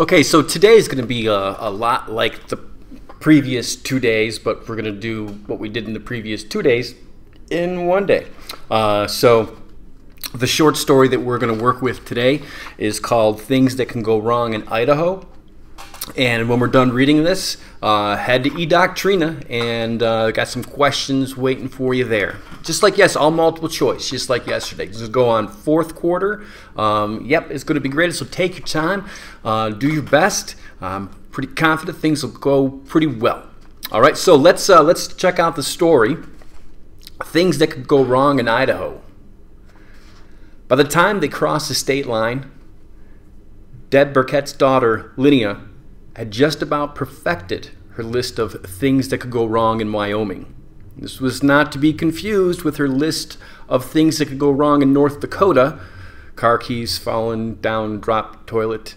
Okay, so today is going to be a, a lot like the previous two days, but we're going to do what we did in the previous two days in one day. Uh, so the short story that we're going to work with today is called Things That Can Go Wrong in Idaho. And when we're done reading this, uh, head to eDoctrina and uh, got some questions waiting for you there. Just like yes, all multiple choice, just like yesterday. Just go on fourth quarter. Um, yep, it's going to be great. So take your time, uh, do your best. I'm pretty confident things will go pretty well. All right, so let's uh, let's check out the story. Things that could go wrong in Idaho. By the time they crossed the state line, Deb Burkett's daughter, Linnea, had just about perfected her list of things that could go wrong in Wyoming. This was not to be confused with her list of things that could go wrong in North Dakota car keys fallen down dropped toilet,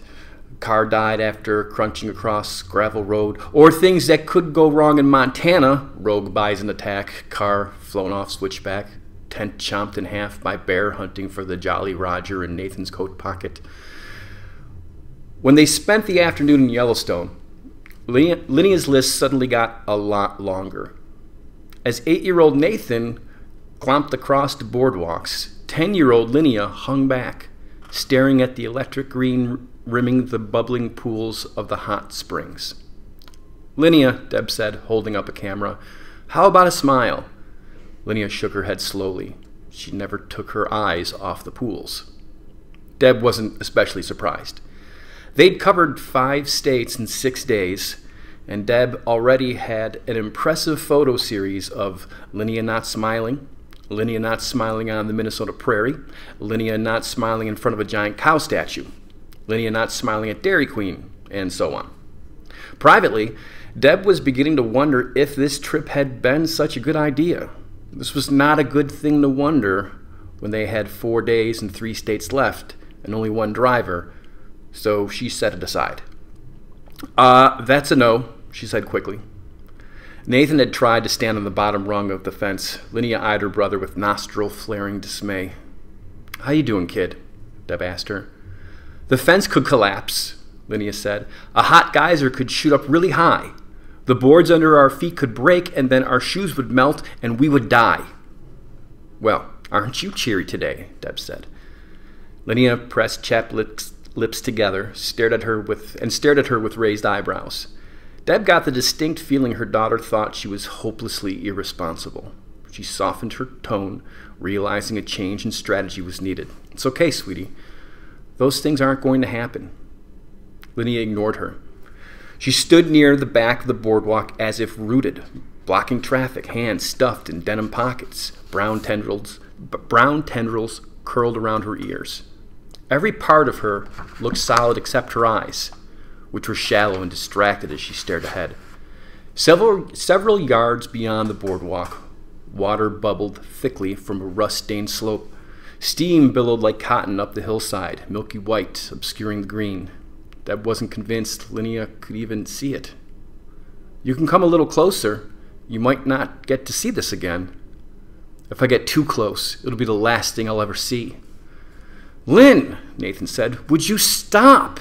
car died after crunching across gravel road, or things that could go wrong in Montana rogue bison attack, car flown off switchback, tent chomped in half by bear hunting for the Jolly Roger in Nathan's coat pocket. When they spent the afternoon in Yellowstone, Linnea's list suddenly got a lot longer. As eight year old Nathan clomped across the boardwalks, 10 year old Linnea hung back, staring at the electric green rimming the bubbling pools of the hot springs. Linnea, Deb said, holding up a camera, how about a smile? Linnea shook her head slowly. She never took her eyes off the pools. Deb wasn't especially surprised. They'd covered five states in six days, and Deb already had an impressive photo series of Linnea not smiling, Linnea not smiling on the Minnesota prairie, Linnea not smiling in front of a giant cow statue, Linnea not smiling at Dairy Queen, and so on. Privately, Deb was beginning to wonder if this trip had been such a good idea. This was not a good thing to wonder when they had four days and three states left and only one driver so she set it aside. Uh, that's a no, she said quickly. Nathan had tried to stand on the bottom rung of the fence. Linnea eyed her brother with nostril flaring dismay. How you doing, kid? Deb asked her. The fence could collapse, Linnea said. A hot geyser could shoot up really high. The boards under our feet could break, and then our shoes would melt, and we would die. Well, aren't you cheery today? Deb said. Linnea pressed chapped lips together, stared at her with and stared at her with raised eyebrows. Deb got the distinct feeling her daughter thought she was hopelessly irresponsible. She softened her tone, realizing a change in strategy was needed. It's okay, sweetie. Those things aren't going to happen. Linnea ignored her. She stood near the back of the boardwalk as if rooted, blocking traffic, hands stuffed in denim pockets, brown tendrils, brown tendrils curled around her ears. Every part of her looked solid except her eyes, which were shallow and distracted as she stared ahead. Several, several yards beyond the boardwalk, water bubbled thickly from a rust stained slope. Steam billowed like cotton up the hillside, milky white, obscuring the green. Deb wasn't convinced Linnea could even see it. You can come a little closer. You might not get to see this again. If I get too close, it'll be the last thing I'll ever see. Lynn, Nathan said, would you stop?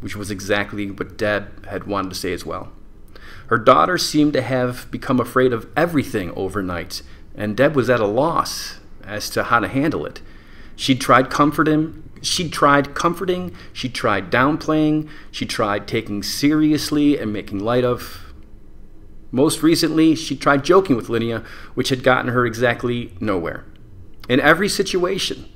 Which was exactly what Deb had wanted to say as well. Her daughter seemed to have become afraid of everything overnight, and Deb was at a loss as to how to handle it. She'd tried comforting, she'd tried comforting, she tried downplaying, she tried taking seriously and making light of. Most recently, she tried joking with Linnea, which had gotten her exactly nowhere. In every situation,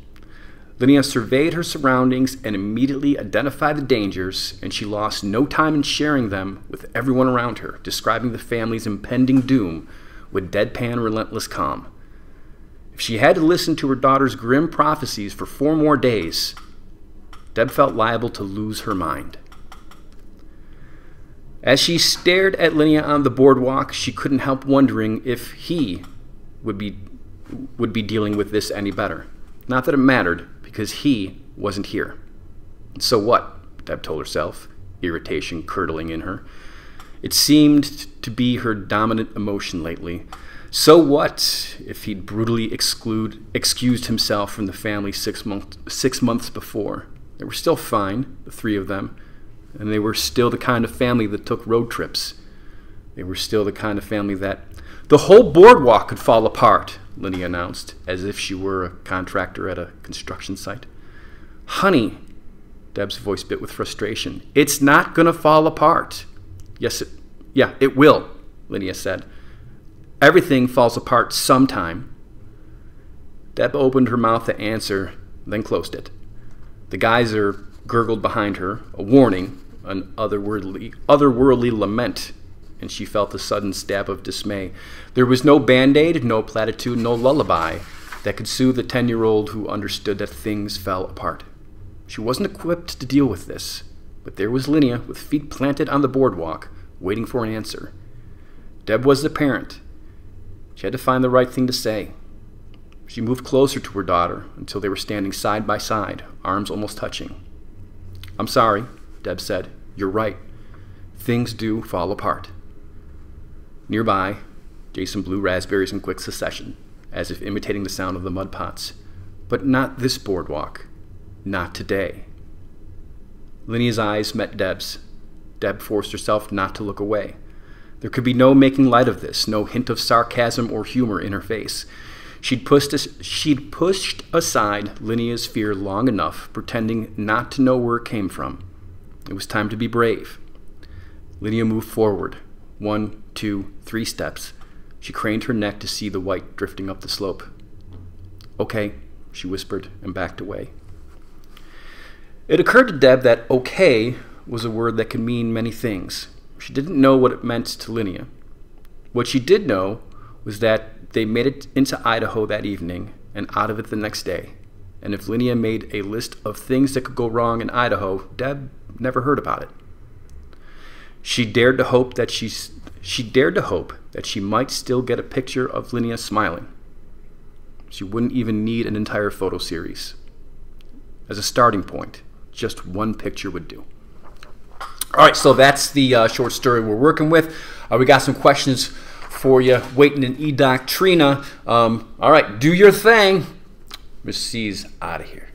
Linnea surveyed her surroundings and immediately identified the dangers, and she lost no time in sharing them with everyone around her, describing the family's impending doom with deadpan, relentless calm. If she had to listen to her daughter's grim prophecies for four more days, Deb felt liable to lose her mind. As she stared at Linnea on the boardwalk, she couldn't help wondering if he would be, would be dealing with this any better. Not that it mattered, because he wasn't here. So what? Deb told herself, irritation curdling in her. It seemed to be her dominant emotion lately. So what if he'd brutally exclude, excused himself from the family six, month, six months before? They were still fine, the three of them, and they were still the kind of family that took road trips. They were still the kind of family that the whole boardwalk could fall apart, Linnea announced, as if she were a contractor at a construction site. Honey, Deb's voice bit with frustration, it's not going to fall apart. Yes, it, yeah, it will, Linnea said. Everything falls apart sometime. Deb opened her mouth to answer, then closed it. The geyser gurgled behind her, a warning, an otherworldly, otherworldly lament, and she felt a sudden stab of dismay. There was no band aid, no platitude, no lullaby that could soothe the 10 year old who understood that things fell apart. She wasn't equipped to deal with this, but there was Linnea with feet planted on the boardwalk, waiting for an answer. Deb was the parent. She had to find the right thing to say. She moved closer to her daughter until they were standing side by side, arms almost touching. I'm sorry, Deb said. You're right. Things do fall apart. Nearby, Jason blew raspberries in quick succession, as if imitating the sound of the mud pots. But not this boardwalk. Not today. Linnea's eyes met Deb's. Deb forced herself not to look away. There could be no making light of this, no hint of sarcasm or humor in her face. She'd pushed, she'd pushed aside Linnea's fear long enough, pretending not to know where it came from. It was time to be brave. Linnea moved forward, one, two, three steps. She craned her neck to see the white drifting up the slope. Okay, she whispered and backed away. It occurred to Deb that okay was a word that could mean many things. She didn't know what it meant to Linnea. What she did know was that they made it into Idaho that evening and out of it the next day. And if Linnea made a list of things that could go wrong in Idaho, Deb never heard about it. She dared to hope that she she dared to hope that she might still get a picture of Linnea smiling. She wouldn't even need an entire photo series. As a starting point, just one picture would do. All right, so that's the uh, short story we're working with. Uh, we got some questions for you waiting in E Doctrina. Um, all right, do your thing. Miss C's out of here.